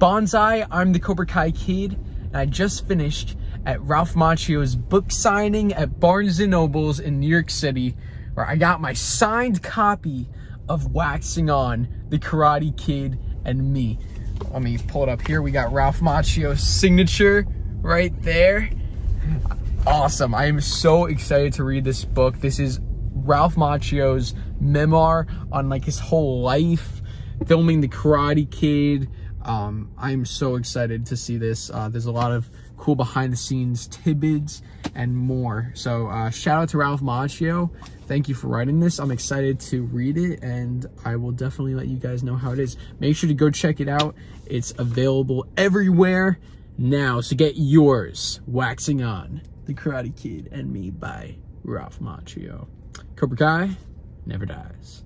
Bonsai, I'm the Cobra Kai Kid, and I just finished at Ralph Macchio's book signing at Barnes & Noble's in New York City, where I got my signed copy of Waxing On, The Karate Kid, and Me. Let me pull it up here. We got Ralph Macchio's signature right there. Awesome. I am so excited to read this book. This is Ralph Macchio's memoir on like his whole life, filming The Karate Kid. Um, I'm so excited to see this. Uh, there's a lot of cool behind the scenes tidbits and more. So uh, shout out to Ralph Macchio. Thank you for writing this. I'm excited to read it and I will definitely let you guys know how it is. Make sure to go check it out. It's available everywhere now. So get yours. Waxing On, The Karate Kid and Me by Ralph Macchio. Cobra Kai never dies.